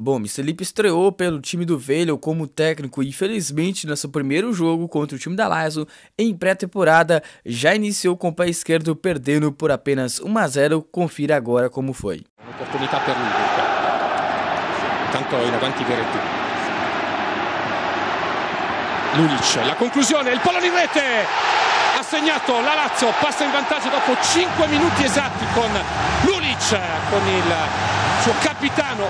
Bom, Mr. Lipe estreou pelo time do Velho como técnico e infelizmente no seu primeiro jogo contra o time da Lazio em pré-temporada já iniciou com o pé esquerdo perdendo por apenas 1 a 0. Confira agora como foi. Per lui dunque. Tanto in avanti Veretti. Lulic, la conclusione, il pallone in rete! Ha segnato la Lazio, passa in vantaggio dopo 5 minuti esatti con Lulic, con il suo capitano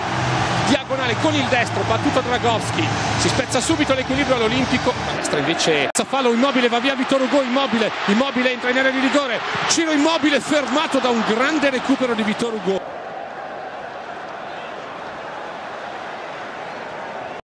diagonale con il destro, battuto Dragowski, si spezza subito l'equilibrio all'Olimpico, la destra invece fallo immobile, va via Vittorio Ugo, immobile, immobile entra in area di rigore, Ciro immobile fermato da un grande recupero di Vittorio Ugo.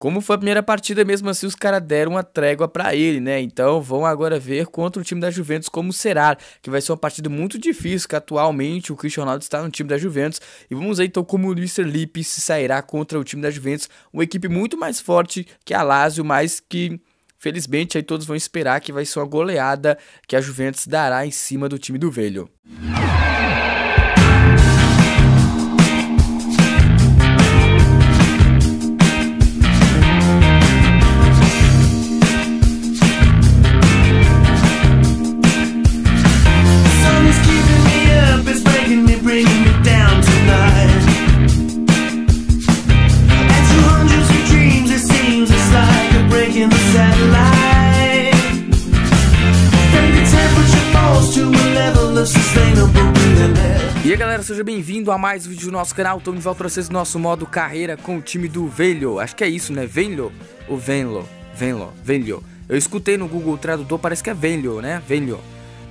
Como foi a primeira partida, mesmo assim os caras deram uma trégua para ele, né? Então vão agora ver contra o time da Juventus como será, que vai ser uma partida muito difícil, que atualmente o Cristiano Ronaldo está no time da Juventus. E vamos ver então como o Mr. Lipe se sairá contra o time da Juventus, uma equipe muito mais forte que a Lazio, mas que felizmente aí todos vão esperar que vai ser uma goleada que a Juventus dará em cima do time do Velho. A mais um vídeo do nosso canal, estamos de volta para vocês no nosso modo carreira com o time do Velho, acho que é isso né, Velho ou Venlo, Venlo, Velho, eu escutei no Google Tradutor, parece que é Velho, né, Velho,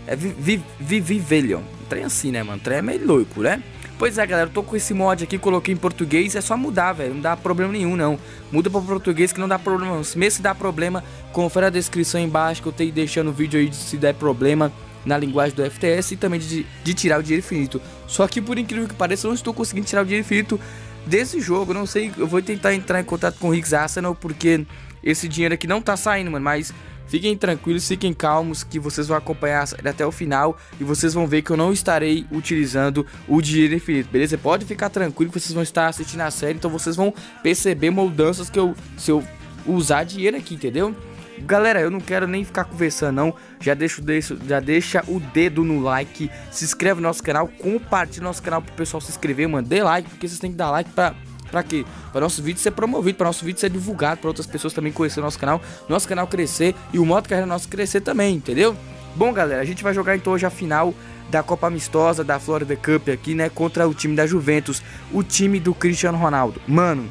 é Vivi vi, vi, Velho, trem assim né mano, trem é meio louco né, Pois é, galera, eu tô com esse mod aqui, coloquei em português, é só mudar, velho, não dá problema nenhum, não. Muda para português que não dá problema, mesmo se dá problema, confere a descrição embaixo que eu tenho deixando o vídeo aí se der problema na linguagem do FTS e também de, de tirar o dinheiro infinito. Só que por incrível que pareça, eu não estou conseguindo tirar o dinheiro infinito desse jogo. Não sei, eu vou tentar entrar em contato com o Riggs Arsenal porque esse dinheiro aqui não tá saindo, mano. Mas fiquem tranquilos, fiquem calmos que vocês vão acompanhar até o final e vocês vão ver que eu não estarei utilizando o dinheiro infinito, beleza? Pode ficar tranquilo que vocês vão estar assistindo a série, então vocês vão perceber mudanças que eu se eu usar dinheiro aqui, entendeu? Galera, eu não quero nem ficar conversando não. Já deixa, já deixa o dedo no like, se inscreve no nosso canal, compartilha nosso canal pro pessoal se inscrever, mano. Dê like, porque vocês têm que dar like pra Pra quê? Para nosso vídeo ser promovido, para nosso vídeo ser divulgado, para outras pessoas também conhecer nosso canal, nosso canal crescer e o modo carreira nosso crescer também, entendeu? Bom, galera, a gente vai jogar então hoje a final da Copa Amistosa da Florida Cup aqui, né, contra o time da Juventus, o time do Cristiano Ronaldo. Mano,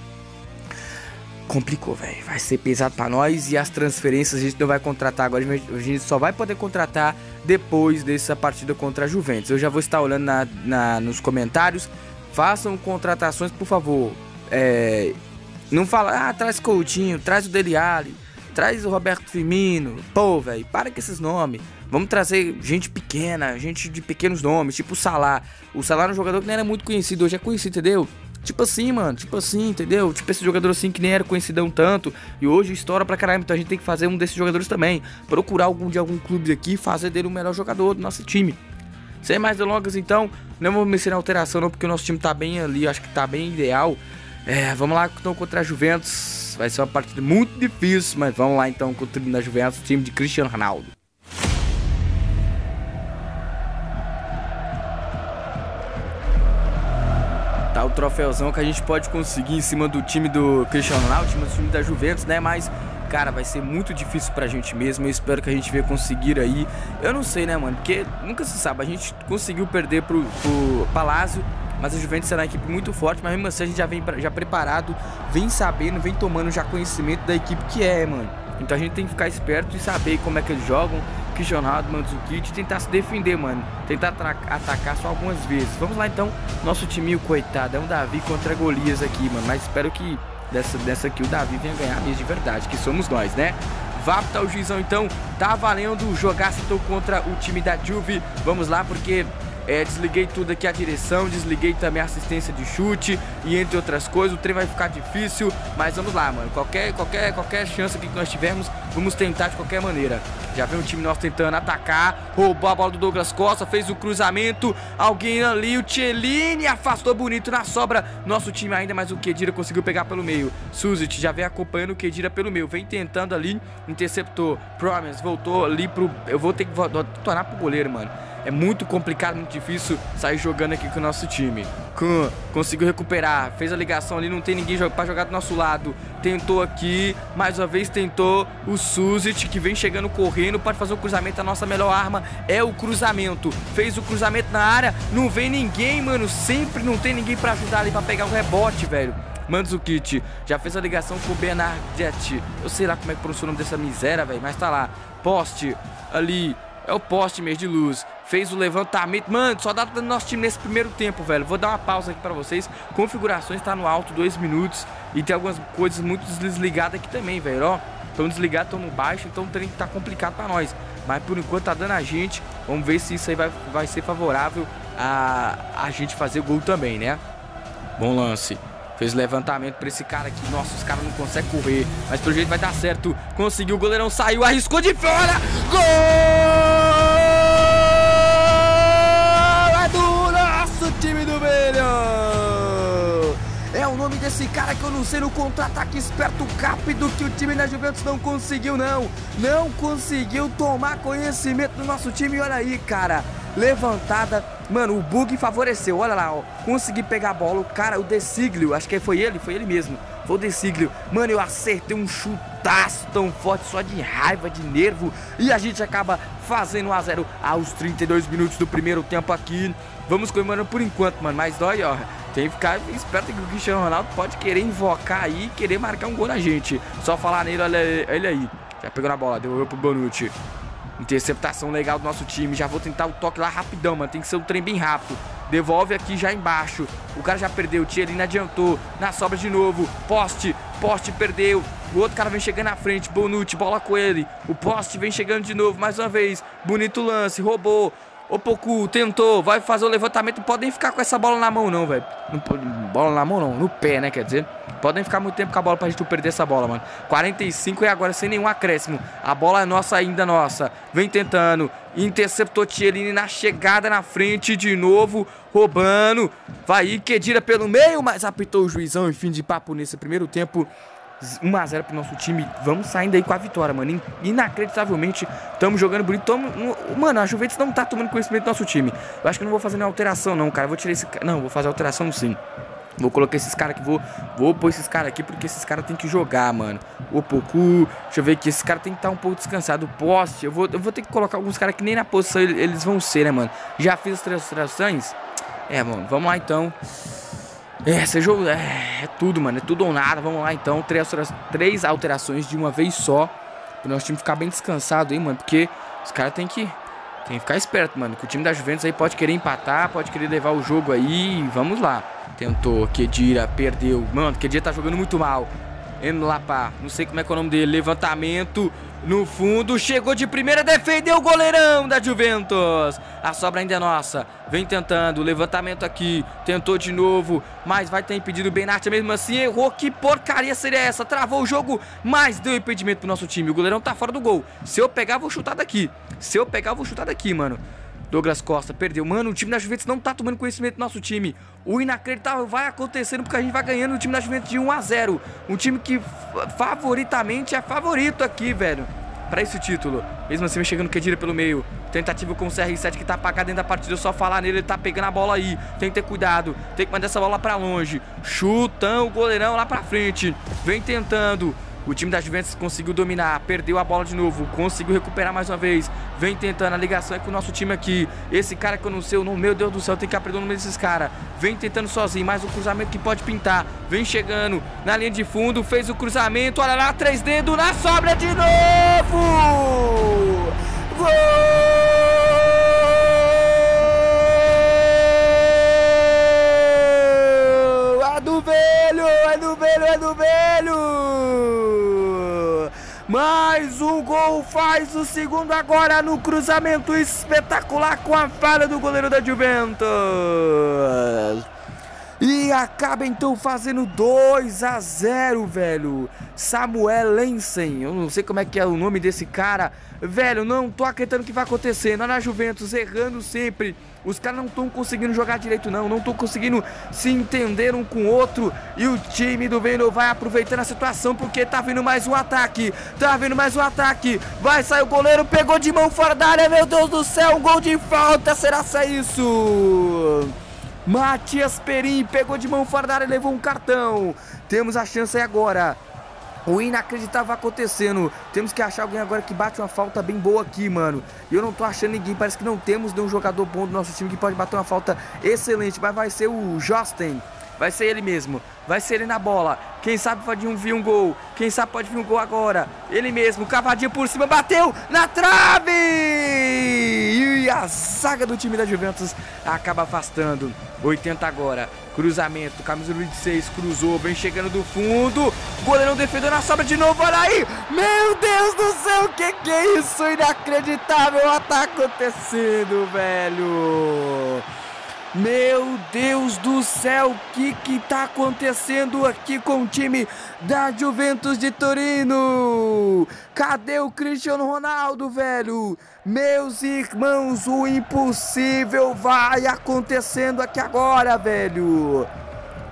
complicou, velho. Vai ser pesado para nós e as transferências a gente não vai contratar agora, a gente só vai poder contratar depois dessa partida contra a Juventus. Eu já vou estar olhando na, na nos comentários. Façam contratações, por favor. É, não fala, ah, traz Coutinho, traz o Dele Alli, traz o Roberto Firmino. Pô, velho, para com esses nomes. Vamos trazer gente pequena, gente de pequenos nomes, tipo o Salah. O Salah era um jogador que nem era muito conhecido, hoje é conhecido, entendeu? Tipo assim, mano, tipo assim, entendeu? Tipo esse jogador assim que nem era conhecidão tanto e hoje estoura pra caramba, então a gente tem que fazer um desses jogadores também. Procurar algum de algum clube aqui fazer dele o melhor jogador do nosso time. Sem mais delongas, então, não vou mexer na alteração não, porque o nosso time tá bem ali, acho que tá bem ideal. É, vamos lá então contra a Juventus. Vai ser uma partida muito difícil, mas vamos lá então contra da Juventus, time de Cristiano Ronaldo. Troféuzão que a gente pode conseguir em cima do time do Cristiano Ronaldo, time do time da Juventus, né? Mas, cara, vai ser muito difícil pra gente mesmo. Eu espero que a gente venha conseguir aí. Eu não sei, né, mano? Porque nunca se sabe. A gente conseguiu perder pro, pro Palácio, mas a Juventus será uma equipe muito forte. Mas mesmo assim, a gente já vem já preparado, vem sabendo, vem tomando já conhecimento da equipe que é, mano. Então a gente tem que ficar esperto e saber como é que eles jogam, Cristiano Ronaldo, Mandzukic, tentar se defender, mano. Tentar atacar só algumas vezes. Vamos lá então, nosso time coitado, é um Davi contra Golias aqui, mano. Mas espero que dessa, dessa aqui o Davi venha ganhar mesmo de verdade, que somos nós, né? Vá tá o juizão então, tá valendo jogar então contra o time da Juve. Vamos lá porque É, desliguei tudo aqui a direção, desliguei também a assistência de chute e entre outras coisas. O trem vai ficar difícil, mas vamos lá, mano. Qualquer, qualquer, qualquer chance que nós tivermos, vamos tentar de qualquer maneira. Já vem o time nosso tentando atacar, roubou a bola do Douglas Costa, fez o cruzamento, alguém ali, o Tcheline afastou bonito na sobra. Nosso time ainda, mas o Kedira conseguiu pegar pelo meio. Suzit já vem acompanhando o Kedira pelo meio, vem tentando ali, interceptou. Promise voltou ali pro. Eu vou ter que tornar pro goleiro, mano. É muito complicado, muito difícil sair jogando aqui com o nosso time. Kun conseguiu recuperar, fez a ligação ali, não tem ninguém para jogar do nosso lado. Tentou aqui, mais uma vez tentou o Suzit, que vem chegando correndo, pode fazer o cruzamento. A nossa melhor arma é o cruzamento. Fez o cruzamento na área, não vem ninguém, mano. Sempre não tem ninguém para ajudar ali para pegar o rebote, velho. Mandzukic já fez a ligação com o Bernardet. Eu sei lá como é que pronuncia o nome dessa miséria, velho, mas tá lá. Poste ali, é o poste mesmo de luz. Fez o levantamento. Mano, só dá do nosso time nesse primeiro tempo, velho. Vou dar uma pausa aqui pra vocês. Configurações tá no alto, dois minutos. E tem algumas coisas muito desligadas aqui também, velho. Ó, estão desligados, estão no baixo. Então o trem tá complicado pra nós. Mas por enquanto tá dando a gente. Vamos ver se isso aí vai, vai ser favorável a, a gente fazer gol também, né? Bom lance. Fez levantamento pra esse cara aqui. Nossa, os caras não conseguem correr. Mas pelo jeito vai dar certo. Conseguiu, o goleirão saiu, arriscou de fora. Gol! Desse cara que eu não sei no contra-ataque esperto rápido que o time da Juventus não conseguiu, não. Não conseguiu tomar conhecimento do nosso time. Olha aí, cara. Levantada. Mano, o bug favoreceu. Olha lá, ó. Consegui pegar a bola. O cara, o Desiglio, acho que foi ele, foi ele mesmo. Foi o Desiglio. Mano, eu acertei um chutaço tão forte, só de raiva, de nervo. E a gente acaba fazendo 1 a 0 aos 32 minutos do primeiro tempo aqui. Vamos comemorando por enquanto, mano. Mas dói, ó. Tem que ficar esperto que o Cristiano Ronaldo pode querer invocar aí querer marcar um gol na gente. Só falar nele, olha ele aí. Já pegou na bola, devolveu pro Bonucci. Interceptação legal do nosso time. Já vou tentar o toque lá rapidão, mano. Tem que ser um trem bem rápido. Devolve aqui já embaixo. O cara já perdeu. O Tierine adiantou. Na sobra de novo. Poste. Poste perdeu. O outro cara vem chegando na frente. Bonucci, bola com ele. O poste vem chegando de novo. Mais uma vez. Bonito lance. Roubou. O Poku tentou, vai fazer o levantamento. Não podem ficar com essa bola na mão, não, velho. Bola na mão, não. No pé, né? Quer dizer, podem ficar muito tempo com a bola pra gente perder essa bola, mano. 45 e agora sem nenhum acréscimo. A bola é nossa ainda, nossa. Vem tentando. Interceptou Tieline na chegada na frente de novo. Roubando. Vai Kedira pelo meio, mas apitou o juizão. Enfim de papo nesse primeiro tempo. 1x0 pro nosso time. Vamos saindo aí com a vitória, mano. Inacreditavelmente, estamos jogando bonito. Tamo, mano, a Juventus não tá tomando conhecimento do nosso time. Eu acho que não vou fazer nenhuma alteração, não, cara. Vou tirar esse. Não, vou fazer alteração sim. Vou colocar esses caras aqui, vou, vou pôr esses caras aqui porque esses caras tem que jogar, mano. O Poku, deixa eu ver aqui, esses caras tem que estar tá um pouco descansado. O poste, eu vou, eu vou ter que colocar alguns caras que nem na posição eles vão ser, né, mano. Já fiz as alterações? É, mano, vamos lá então. É, esse jogo é, é, tudo, mano. É tudo ou nada. Vamos lá então. Três, três alterações de uma vez só. Pro nosso time ficar bem descansado aí, mano. Porque os caras tem que. Tem que ficar esperto, mano. Que o time da Juventus aí pode querer empatar, pode querer levar o jogo aí. Vamos lá. Tentou, Kedira, perdeu. Mano, Kedira tá jogando muito mal. Emlapa, não sei como é é o nome dele. Levantamento no fundo, chegou de primeira, defendeu o goleirão da Juventus. A sobra ainda é nossa. Vem tentando, levantamento aqui. Tentou de novo, mas vai ter impedido o Benarte mesmo assim. Errou. Que porcaria seria essa? Travou o jogo, mas deu impedimento pro nosso time. O goleirão tá fora do gol. Se eu pegar, vou chutar daqui. Se eu pegar, vou chutar daqui, mano. Douglas Costa perdeu. Mano, o time da Juventus não tá tomando conhecimento do nosso time. O inacreditável vai acontecendo porque a gente vai ganhando o time da Juventus de 1 a 0. Um time que favoritamente é favorito aqui, velho. Pra esse título. Mesmo assim, chegando Kedira pelo meio. Tentativa com o CR7 que tá apagado dentro da partida. Só falar nele, ele tá pegando a bola aí. Tem que ter cuidado. Tem que mandar essa bola pra longe. Chutão, o goleirão lá pra frente. Vem tentando. O time da Juventus conseguiu dominar, perdeu a bola de novo, conseguiu recuperar mais uma vez. Vem tentando, a ligação é com o nosso time aqui. Esse cara que eu não sei o nome, meu Deus do céu, tem que aprender o nome desses caras. Vem tentando sozinho, mais um cruzamento que pode pintar. Vem chegando na linha de fundo, fez o cruzamento, olha lá, três dedos na sobra de novo! Gol! Mais um gol, faz o segundo agora no cruzamento espetacular com a falha do goleiro da Juventus. E acaba então fazendo 2 a 0, velho. Samuel Lensen, eu não sei como é que é o nome desse cara. Velho, não tô acreditando que vai acontecer. Na Juventus errando sempre. Os caras não estão conseguindo jogar direito não, não estão conseguindo se entender um com o outro. E o time do Veno vai aproveitando a situação porque tá vindo mais um ataque. Tá vindo mais um ataque. Vai sair o goleiro, pegou de mão fora da área. Meu Deus do céu, um gol de falta. Será que é isso? Matias Perim pegou de mão fora da área e levou um cartão. Temos a chance aí agora. O inacreditável acontecendo. Temos que achar alguém agora que bate uma falta bem boa aqui, mano. E eu não tô achando ninguém. Parece que não temos nenhum jogador bom do nosso time que pode bater uma falta excelente. Mas vai ser o Josten. Vai ser ele mesmo. Vai ser ele na bola. Quem sabe pode vir um gol. Quem sabe pode vir um gol agora. Ele mesmo. Cavadinho por cima. Bateu na trave. A zaga do time da Juventus acaba afastando. 80 agora. Cruzamento. Camisa 26 cruzou. Vem chegando do fundo. Goleirão defendeu na sobra de novo. Olha aí. Meu Deus do céu. O que, que é isso? Inacreditável. Tá acontecendo, velho. Meu Deus do céu, o que que tá acontecendo aqui com o time da Juventus de Torino? Cadê o Cristiano Ronaldo, velho? Meus irmãos, o impossível vai acontecendo aqui agora, velho.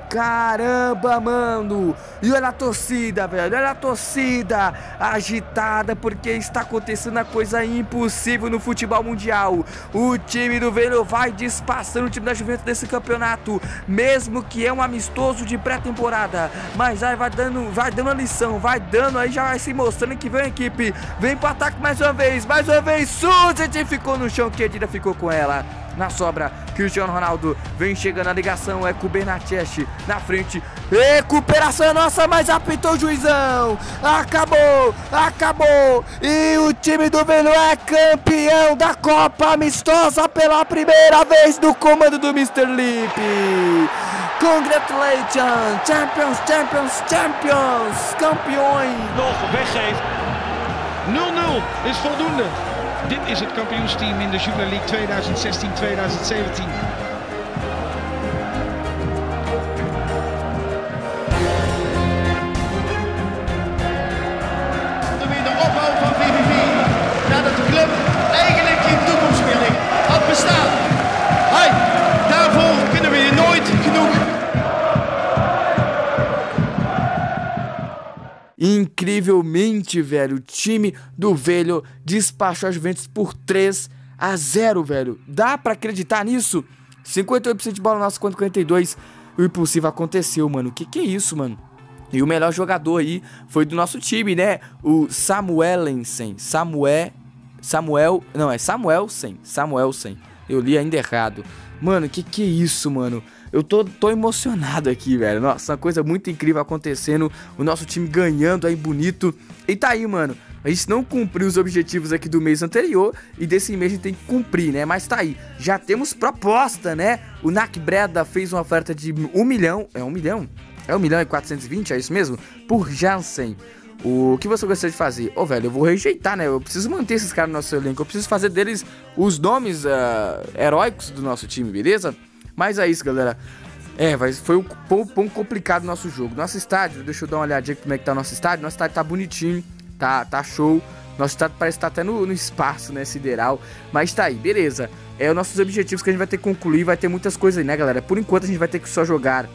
Caramba, mano! E olha a torcida, velho. Olha a torcida agitada porque está acontecendo a coisa impossível no futebol mundial. O time do Velho vai despassando o time da Juventus nesse campeonato, mesmo que é um amistoso de pré-temporada. Mas aí vai dando, vai dando a lição, vai dando aí já vai se mostrando que vem a equipe. Vem pro ataque mais uma vez, mais uma vez. Suzy ficou no chão, Kedira ficou com ela na sobra. Cristiano Ronaldo vem chegando a ligação. É com o Bernateste na frente. Recuperação é nossa, mas apitou o juizão. Acabou, acabou. E o time do Velo é campeão da Copa Amistosa pela primeira vez no comando do Mr. Lipe. Congratulations, champions, champions, champions, campeões. Nog weggeeft. 0-0 is voldoende. Dit is het kampioensteam in de Jupiler League 2016-2017. De ophoud van VVV nadat de club eigenlijk geen toekomst dat had bestaan. Incrivelmente, velho, o time do velho despachou as Juventus por 3 a 0, velho. Dá para acreditar nisso? 58% de bola nossa contra 42. O impossível aconteceu, mano. Que que é isso, mano? E o melhor jogador aí foi do nosso time, né? O Samuelensen. Samuel Samuel, não, é Samuelsen. Samuelsen. Eu li ainda errado. Mano, que que é isso, mano? Eu tô, tô emocionado aqui, velho. Nossa, uma coisa muito incrível acontecendo. O nosso time ganhando aí bonito. E tá aí, mano. A gente não cumpriu os objetivos aqui do mês anterior e desse mês a gente tem que cumprir, né? Mas tá aí, já temos proposta, né? O NAC Breda fez uma oferta de 1 milhão, é 1 milhão? É 1 milhão e 420, é isso mesmo? Por Jansen. O que você gostaria de fazer? Ô, oh, velho, eu vou rejeitar, né? Eu preciso manter esses caras no nosso elenco. Eu preciso fazer deles os nomes uh, heróicos do nosso time, beleza? Mas é isso, galera. É, foi um pouco complicado o nosso jogo. Nosso estádio, deixa eu dar uma olhadinha como é que tá nosso estádio. Nosso estádio tá bonitinho, tá, tá show. Nosso estádio parece estar tá até no, no, espaço, né, sideral. Mas tá aí, beleza. É os nossos objetivos que a gente vai ter que concluir. Vai ter muitas coisas aí, né, galera? Por enquanto a gente vai ter que só jogar.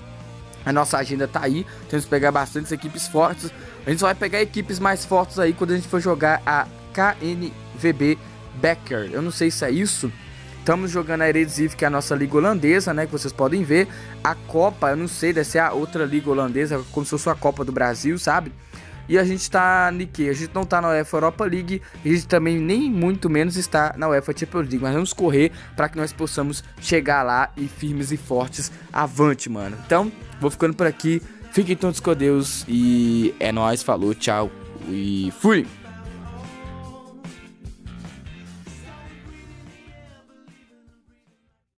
A nossa agenda tá aí. Temos que pegar bastantes equipes fortes. A gente só vai pegar equipes mais fortes aí quando a gente for jogar a KNVB Becker. Eu não sei se é isso. Estamos jogando a Eredivisie, que é a nossa liga holandesa, né? Que vocês podem ver. A Copa, eu não sei, deve ser a outra liga holandesa, como se fosse a Copa do Brasil, sabe? E a gente tá em? A gente não tá na UEFA Europa League, a gente também nem muito menos está na UEFA Champions League, mas vamos correr para que nós possamos chegar lá e firmes e fortes avante, mano. Então, vou ficando por aqui. Fiquem todos com Deus e é nóis, falou, tchau e fui!